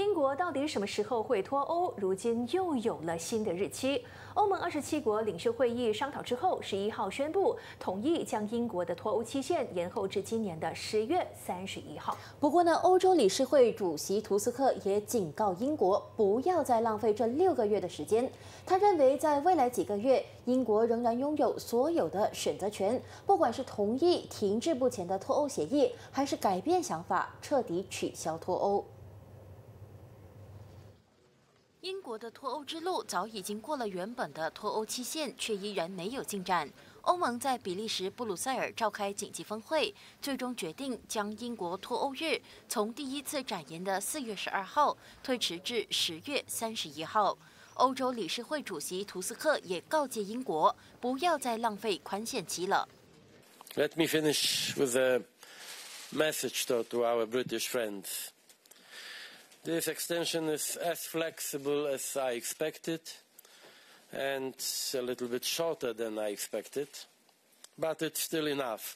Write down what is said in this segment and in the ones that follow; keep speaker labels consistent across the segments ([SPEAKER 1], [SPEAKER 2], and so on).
[SPEAKER 1] 英国到底什么时候会脱欧？如今又有了新的日期。欧盟二十七国领袖会议商讨之后，十一号宣布同意将英国的脱欧期限延后至今年的十月三十一号。
[SPEAKER 2] 不过呢，欧洲理事会主席图斯克也警告英国，不要再浪费这六个月的时间。他认为，在未来几个月，英国仍然拥有所有的选择权，不管是同意停滞不前的脱欧协议，还是改变想法，彻底取消脱欧。英国的脱欧之路早已经过了原本的脱欧期限，却依然没有进展。欧盟在比利时布鲁塞尔召开紧急峰会，最终决定将英国脱欧日从第一次展延的四月十二号推迟至十月三十一号。欧洲理事会主席图斯克也告诫英国，不要再浪费宽限期了。
[SPEAKER 3] Let me finish with a message to our British friends. This extension is as flexible as I expected and a little bit shorter than I expected, but it's still enough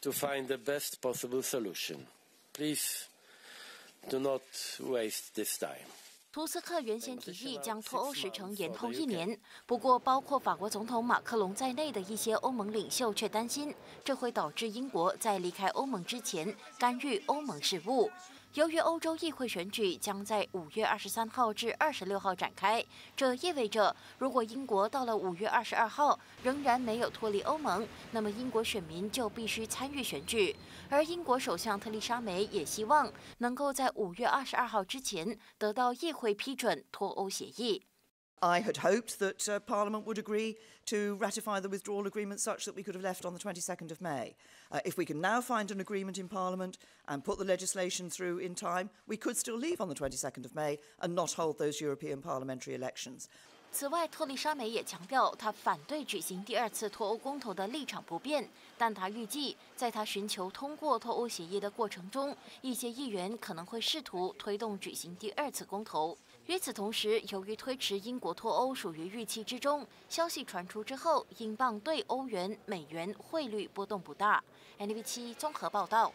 [SPEAKER 3] to find the best possible solution. Please do not waste this time.
[SPEAKER 2] 图斯克原先提议将脱欧时程延后一年，不过包括法国总统马克龙在内的一些欧盟领袖却担心，这会导致英国在离开欧盟之前干预欧盟事务。 由于欧洲议会选举将在五月二十三号至二十六号展开，这意味着如果英国到了五月二十二号仍然没有脱离欧盟，那么英国选民就必须参与选举。而英国首相特丽莎梅也希望能够在五月二十二号之前得到议会批准脱欧协议。
[SPEAKER 4] I had hoped that uh, Parliament would agree to ratify the withdrawal agreement such that we could have left on the 22nd of May. Uh, if we can now find an agreement in Parliament and put the legislation through in time, we could still leave on the 22nd of May and not hold those European parliamentary elections.
[SPEAKER 2] 此外，特丽莎梅也强调，她反对举行第二次脱欧公投的立场不变，但她预计，在她寻求通过脱欧协议的过程中，一些议员可能会试图推动举行第二次公投。 与此同时，由于推迟英国脱欧属于预期之中，消息传出之后，英镑对欧元、美元汇率波动不大。NV 七综合报道。